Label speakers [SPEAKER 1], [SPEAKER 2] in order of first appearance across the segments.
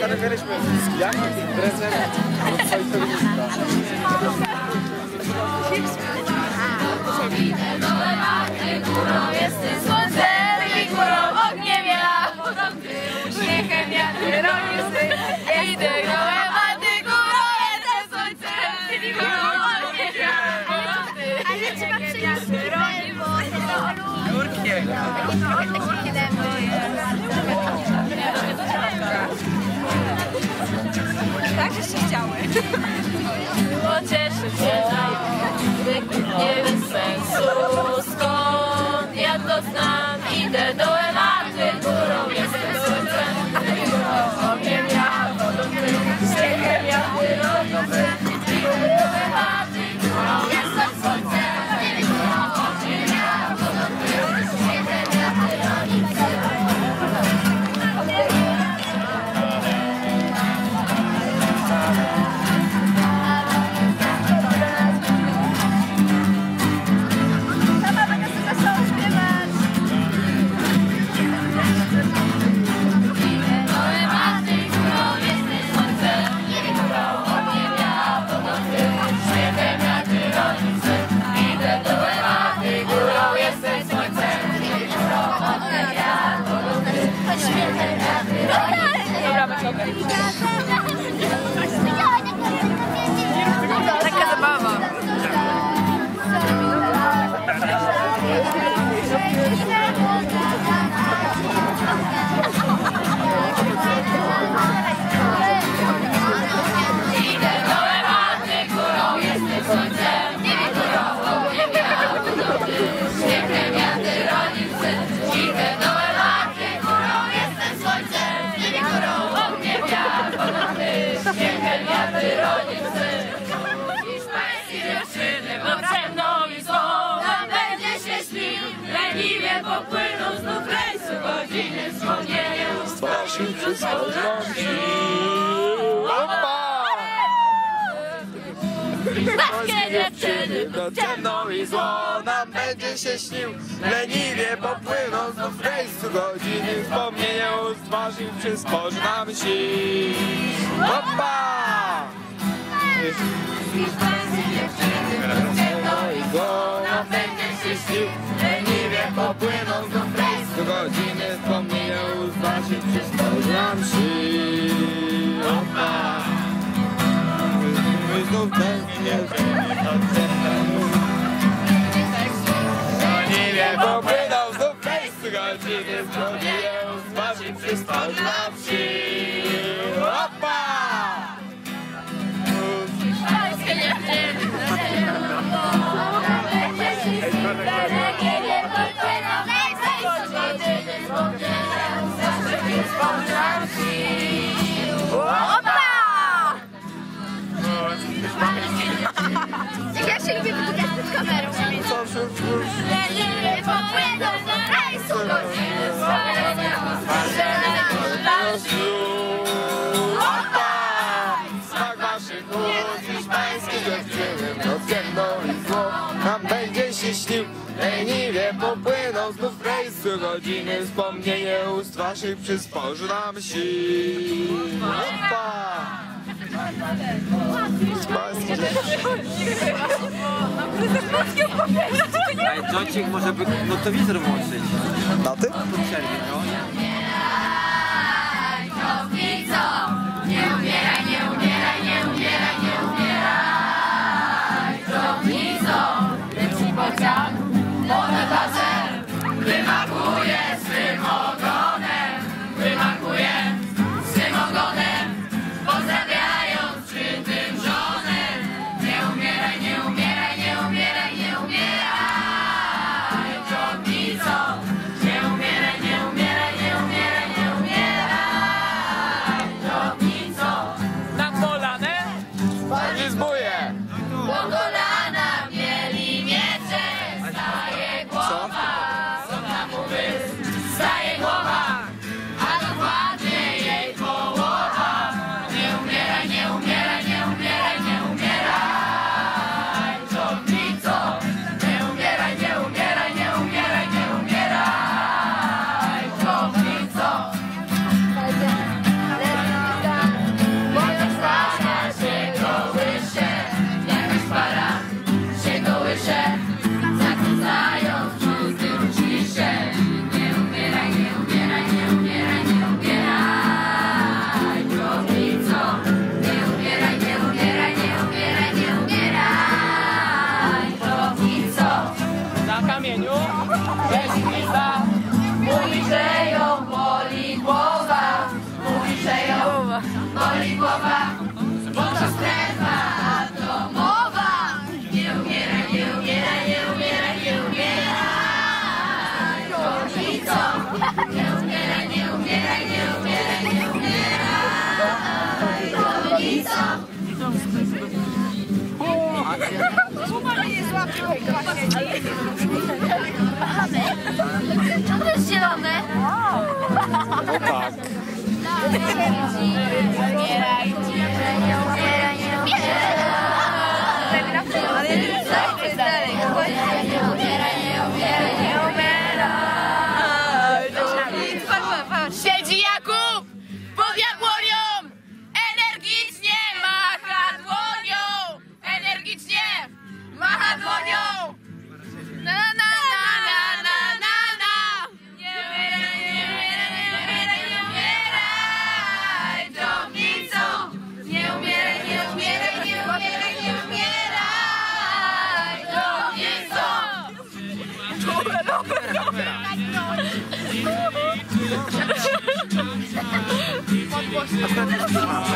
[SPEAKER 1] Cada vez mais, se calhar, interessa, não sei
[SPEAKER 2] Tak, że się chciały.
[SPEAKER 1] Pocieszę się na nie bez sensu Skąd ja to znam Idę dołem, Hiszpańskie dziewczyny
[SPEAKER 3] Do ciemną i zło nam będzie się śnił. Leniwie popłyną znów rejsu godziny. Wspomnienie ust twarzy przysporzy nam sił. Opa! Ciemną i zło nam będzie się śnił. Leniwie popłyną znów godziny twarzy przysporzy nam sił Opa! Znów tęsknię Oni nie popłyną znów miejscu godziny Zbrodziją z twarzy przyspał
[SPEAKER 1] hiszpańskie dziewczyny
[SPEAKER 3] Noc ciemną i złą nam będzie się śnił Leniwie popłyną znów rejsu godziny Wspomnienie ust waszych przysporzy nam sił Opa! Hiszpańskie
[SPEAKER 4] Ej, Dżoncik może by notowizor włączyć.
[SPEAKER 3] Na ty?
[SPEAKER 4] Potrzebnie, no.
[SPEAKER 1] imieniu. Jeźdźnica Mówi, że ją boli głowa. Mówi, że ją boli głowa. Włącza strefa atomowa Nie umiera, nie umiera, nie umiera, nie umiera. Gornicą Nie umiera, nie umiera, nie umiera, nie
[SPEAKER 4] umiera. Gornicą Akcja. Złapie, Bahamy. To
[SPEAKER 3] też zielone. No tak.
[SPEAKER 4] Dobra!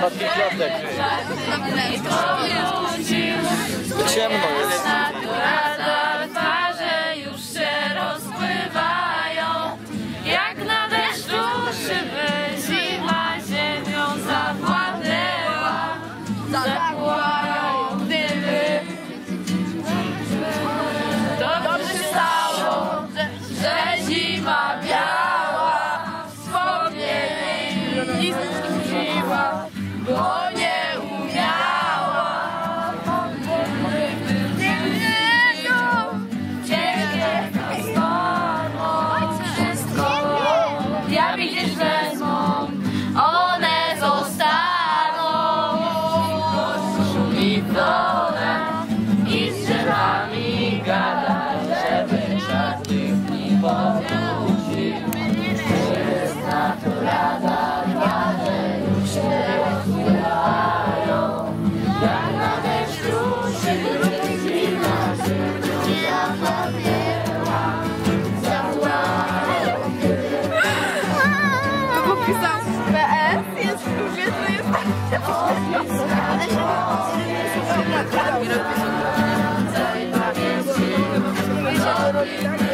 [SPEAKER 1] Patrzcie klatek. Ciemno jest.
[SPEAKER 3] Thank
[SPEAKER 1] you.